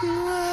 Whoa.